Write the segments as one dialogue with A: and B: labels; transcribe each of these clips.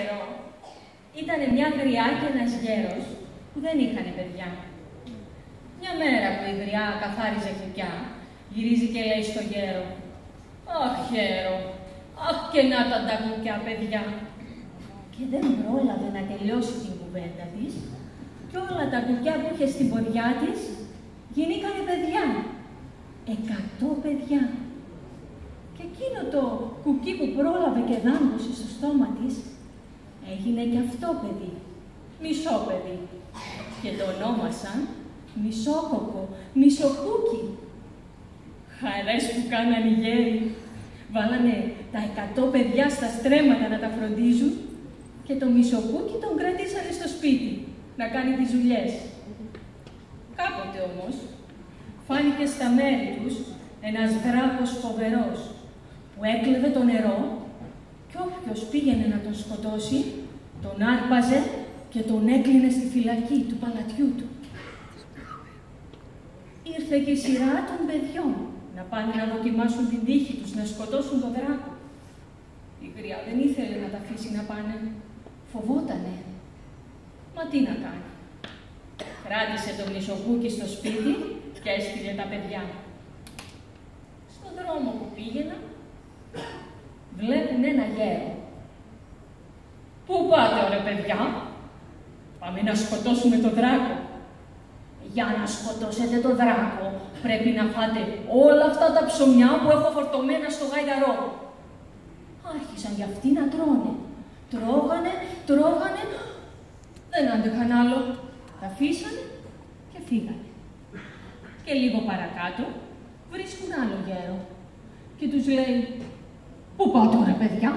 A: καιρό ήταν μια γριά και ένας γέρος που δεν είχαν παιδιά. Μια μέρα που η γριά καθάριζε κουκιά, γυρίζει και λέει στο γέρο «Αχ, γέρο, αχ και να τα τα κουκιά, παιδιά». Και δεν πρόλαβε να τελειώσει την κουβέντα της και όλα τα κουκιά που είχε στην ποδιά της γίνηκαν παιδιά. Εκατό παιδιά. Και εκείνο το κουκί που πρόλαβε και δάγκωσε στο στόμα της, έγινε και αυτό παιδί, μισό παιδί. Και το ονόμασαν μισόκοκο, μισοκούκι. Χαρές που κάναν οι γέροι. Βάλανε τα εκατό παιδιά στα στρέμματα να τα φροντίζουν και το μισοκούκι τον κρατήσανε στο σπίτι να κάνει τις δουλειές. Κάποτε όμως φάνηκε στα μέρη τους ένας δράκος φοβερός που έκλεβε το νερό και όποιος πήγαινε να τον σκοτώσει, τον άρπαζε και τον έκλεινε στη φυλακή του παλατιού του. Ήρθε και η σειρά των παιδιών να πάνε να δοκιμάσουν την τύχη τους, να σκοτώσουν τον δράκο. Η γριά δεν ήθελε να τα αφήσει να πάνε. Φοβότανε. Μα τι να κάνει. Κράτησε το μισοκούκι στο σπίτι και έστειλε τα παιδιά. Στον δρόμο που πήγαινα, βλέπουν ένα γέρο. Πού πάτε, ωραία παιδιά, πάμε να σκοτώσουμε τον δράκο. Για να σκοτώσετε τον δράκο, πρέπει να φάτε όλα αυτά τα ψωμιά που έχω φορτωμένα στο γαϊδαρό. Άρχισαν για αυτοί να τρώνε. Τρώγανε, τρώγανε, δεν άντεχαν άλλο. Τα αφήσανε και φύγανε. Και λίγο παρακάτω βρίσκουν άλλο γέρο και τους λέει «Πού πάτε τώρα παιδιά,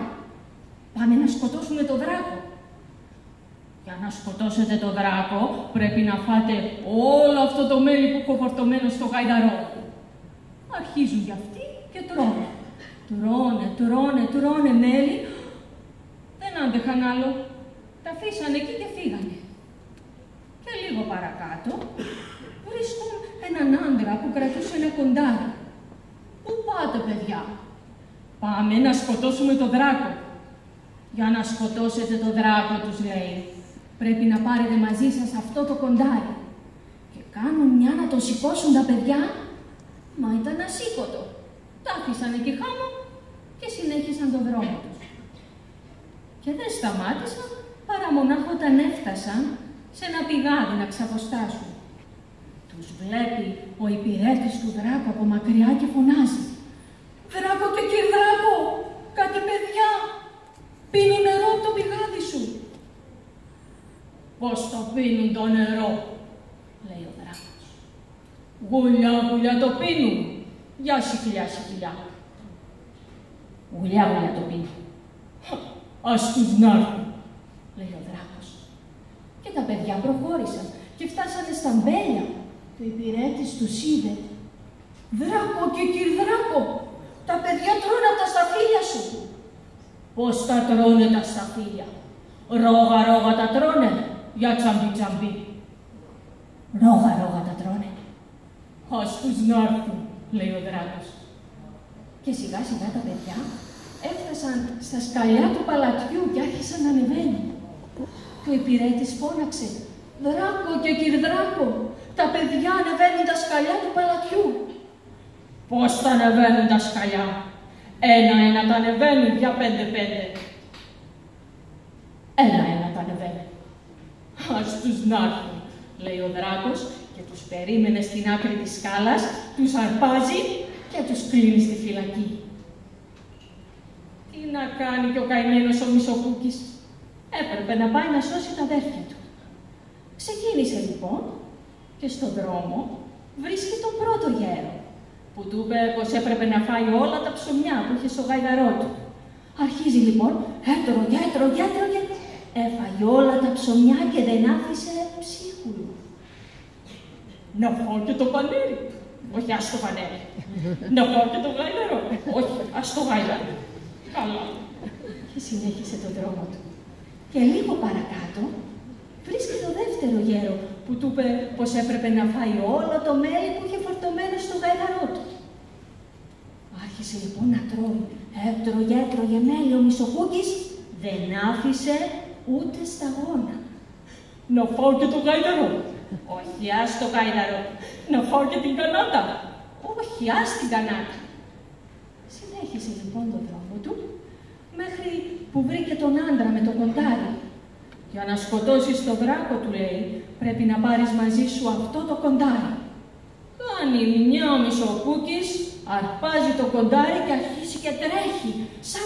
A: πάμε να σκοτώσουμε τον δράκο». Για να σκοτώσετε τον δράκο πρέπει να φάτε όλο αυτό το μέλι που έχω φορτωμένο στο γαϊδαρό. Αρχίζουν για αυτοί και τρώνε. Τρώνε, τρώνε, τρώνε μέλι. Δεν άντεχαν άλλο. Τα αφήσανε εκεί και φύγανε. Και λίγο παρακάτω βρίσκουν έναν άντρα που κρατούσε ένα κοντάρι. Πού πάτε, παιδιά; Πάμε να σκοτώσουμε τον δράκο. Για να σκοτώσετε τον δράκο, τους λέει, πρέπει να πάρετε μαζί σας αυτό το κοντάρι. Και κάνουν μια να το σηκώσουν τα παιδιά, μα ήταν ασήκωτο. Τα άφησαν εκεί χάμω και συνέχισαν τον δρόμο τους. Και δεν σταμάτησαν παρά μονάχα όταν έφτασαν σε ένα πηγάδι να ξαποστάσουν. Τους βλέπει ο υπηρέτης του δράκου από μακριά και φωνάζει «Δράκο και κυρδράκο, κάτι παιδιά, πίνουν νερό από το πηγάδι σου». «Πώς το πίνουν το νερό», λέει ο δράκος. «Γουλιά, γουλιά το πίνουν, γεια σιχλιά, σιχλιά». «Γουλιά, γουλιά το πίνουν». «Ας τους να'ρθουν», λέει ο δράκος. Και τα παιδιά προχώρησαν και φτάσανε στα μπέλια ο υπηρέτης τους είδε. «Δράκο και κυρδράκο, τα παιδιά τρώνε τα σταφύλια σου». «Πώς τα τρώνε τα σταφύλια» «Ρόγα ρόγα τα τρώνε, για τσαμπί τσαμπί». «Ρόγα ρόγα τα τρώνε». «Ας τους να'ρθουν», λέει ο δράκος. Και σιγά σιγά τα παιδιά έφτασαν στα σκαλιά του παλατιού και άρχισαν να ανεβαίνουν. Και ο υπηρέτης φώναξε «Δράκο και κυρδράκο, τα παιδιά ανεβαίνουν τα σκαλιά του παλατιού. Πώς τα ανεβαίνουν τα σκαλιά; Ένα-ένα τα ανεβαίνουν για πέντε-πέντε. Ένα-ένα τα ανεβαίνουν. Ας τους να'ρθουν, λέει ο δράκος και τους περίμενε στην άκρη της σκάλας, τους αρπάζει και τους κλείνει στη φυλακή. Τι να κάνει και ο καημένος ο Μισοκούκης. Έπρεπε να πάει να σώσει τα αδέρφια του. Ξεκίνησε λοιπόν και στον δρόμο βρίσκει τον πρώτο γέρο, που του είπε πως έπρεπε να φάει όλα τα ψωμιά που είχε στο γαϊδαρό του. Αρχίζει λοιπόν, έτρωγε, έτρωγε, έτρωγε, έφαγε όλα τα ψωμιά και δεν άφησε ψίχουλο. Να φάω και το πανέρι. Όχι, ας το πανέρι. Να φάω και το γαϊδαρό. Όχι, ας το γαϊδαρό. Καλά. Και συνέχισε τον δρόμο του. Και λίγο παρακάτω βρίσκει το δεύτερο γέρο που του είπε πως έπρεπε να φάει όλο το μέλι που είχε φορτωμένο στο γαϊδαρό του. Άρχισε λοιπόν να τρώει. Έτρωγε, έτρωγε μέλι ο Μισοκούκης,
B: Δεν άφησε ούτε σταγόνα.
A: Να φάω και το γάιδαρο.
B: Όχι, ας το γάιδαρο.
A: Να φάω και την κανάτα.
B: Όχι, ας την κανάτα. Συνέχισε λοιπόν τον δρόμο του, μέχρι που βρήκε τον άντρα με το κοντάρι.
A: Για να σκοτώσεις τον δράκο, του λέει, πρέπει να πάρεις μαζί σου αυτό το κοντάρι. Κάνει μια ο Μισοκούκης, αρπάζει το κοντάρι και αρχίσει και τρέχει, σαν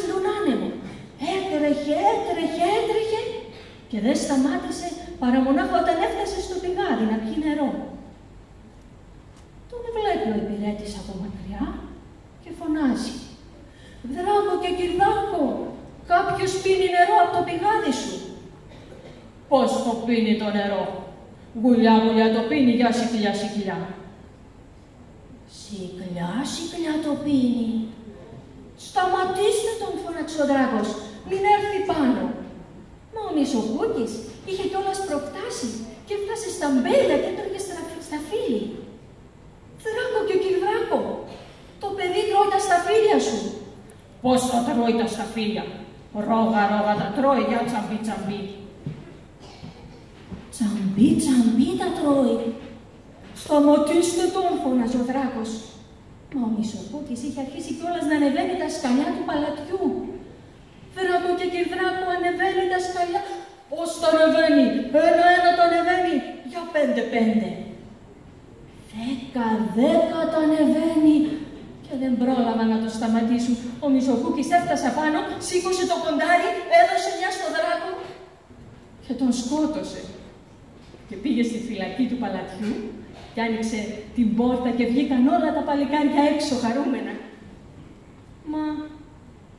A: και δεν σταμάτησε παρά μονάχα όταν έφτασε στο πηγάδι να πιει νερό. Τον βλέπει ο υπηρέτης από μακριά και φωνάζει. Δράκο και κυρδάκο, κάποιος πίνει νερό από το πηγάδι σου. Πώς το πίνει το νερό; Γουλιά, γουλιά το πίνει, για σικλιά, σικλιά.
B: Σικλιά, σικλιά το πίνει. Σταματήστε τον, φώναξε ο δράκος. Μην έρθει πάνω. Μα ο Μισοκούκης είχε κιόλας προφτάσεις και έφτασε στα μπέλια και έτρωγε στα φίλη. Δράκο και κυρδράκο, το παιδί τρώει τα σταφύλια σου.
A: Πώς θα τρώει τα σταφύλια; Ρόγα, ρόγα τα τρώει, για τσαμπί, τσαμπί.
B: Τσαμπί, τσαμπί τα τρώει.
A: Σταματήστε τον,
B: φώναζε ο δράκος. Μα ο Μισοκούκης είχε αρχίσει κιόλας να ανεβαίνει τα σκαλιά του παλατιού.
A: Δράκο και κυρδράκο ανεβαίνει τα σκαλιά. Πώς τα ανεβαίνει, ένα-ένα το ανεβαίνει, για πέντε-πέντε.
B: Δέκα-δέκα το ανεβαίνει και δεν πρόλαβα να το σταματήσουν. Ο Μισοκούκης έφτασε πάνω, σήκωσε το κοντάρι, έδωσε μια στο δράκο
A: και τον σκότωσε. Και πήγε στη φυλακή του παλατιού και άνοιξε την πόρτα και βγήκαν όλα τα παλικάρια έξω χαρούμενα. Μα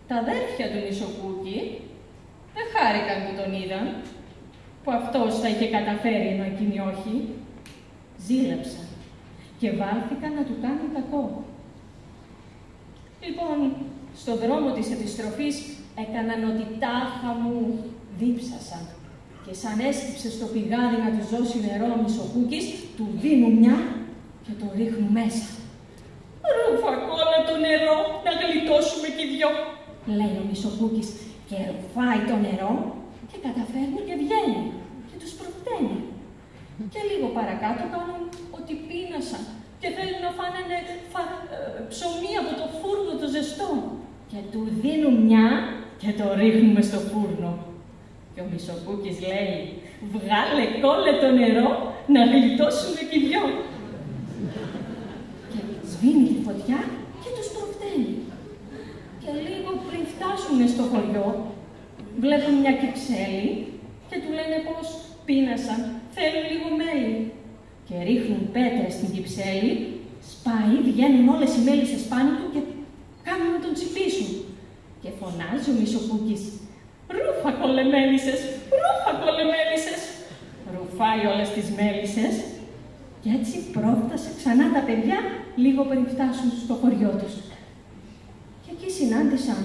A: τα αδέρφια του Μισοκούκη δεν χάρηκαν που τον είδαν, που αυτός τα είχε καταφέρει ενώ εκείνοι όχι. Ζήλεψαν και βάλθηκαν να του κάνουν κακό. Λοιπόν, στο δρόμο της επιστροφής έκαναν ότι τάχα μου δίψασαν και σαν έσκυψε στο πηγάδι να τους δώσει νερό ο Μισοκούκης, του δίνουν μια και το ρίχνουν μέσα. Ρούφα κόλλα το νερό, να γλιτώσουμε κι δυο, λέει ο Μισοκούκης και ρουφάει το νερό και καταφέρνει και βγαίνει και τους προφταίνει. Και λίγο παρακάτω κάνουν ότι πείνασαν και θέλουν να φάνε φα, ε, ψωμί από το φούρνο το ζεστό. Και του δίνουν μια και το ρίχνουμε στο φούρνο. Και ο Μισοκούκης λέει, βγάλε κόλλε το νερό να γλιτώσουμε κι δυο. Και σβήνει τη φωτιά και τους προφταίνει. Και λίγο πριν φτάσουν στο χωριό, βλέπουν μια κυψέλη και του λένε πως πείνασαν, θέλουν λίγο μέλι και ρίχνουν πέτρες στην κυψέλη, σπάει, βγαίνουν όλες οι μέλισσες πάνω του και κάνουν να τον τσιπήσουν. Και φωνάζει ο Μισοκούκης, «Ρούφα κολεμέλισσες, ρούφα κολεμέλισσες». Ρουφάει όλες τις μέλισσες και έτσι πρόφτασε ξανά τα παιδιά λίγο πριν φτάσουν στο χωριό τους. Και εκεί συνάντησαν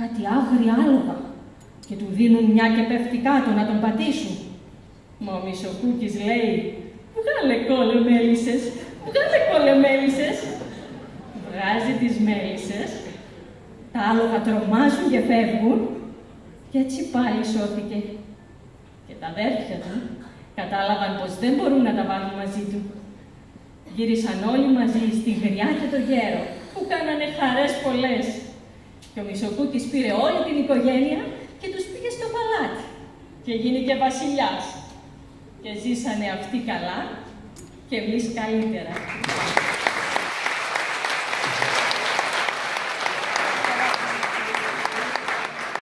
A: κάτι άγρια άλογα και του δίνουν μια και πέφτει κάτω να τον πατήσουν. Μα ο Μισοκούκης λέει Βγάλε κόλλο μέλισσες, βγάλε κόλλο μέλισσες. Βγάζει τις μέλισσες, τα άλογα τρομάζουν και φεύγουν και έτσι πάλι σώθηκε. Και τα αδέρφια του κατάλαβαν πως δεν μπορούν να τα βάλουν μαζί του. Γύρισαν όλοι μαζί στη γριά και το γέρο, που κάνανε χαρές πολλές. Και ο Μισοκούκης πήρε όλη την οικογένεια και τους πήγε στο παλάτι και γίνηκε βασιλιάς και ζήσανε αυτοί καλά και εμείς καλύτερα.